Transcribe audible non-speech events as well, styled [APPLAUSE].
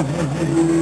الله [LAUGHS]